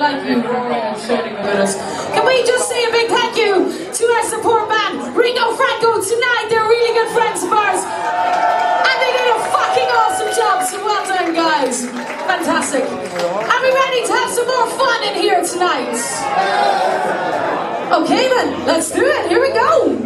like you roaring and shouting with us. Can we just say a big thank you to our support band, Ringo Franco, tonight. They're really good friends of ours. And they did a fucking awesome job, so well done, guys. Fantastic. Are we ready to have some more fun in here tonight? Okay then, let's do it. Here we go.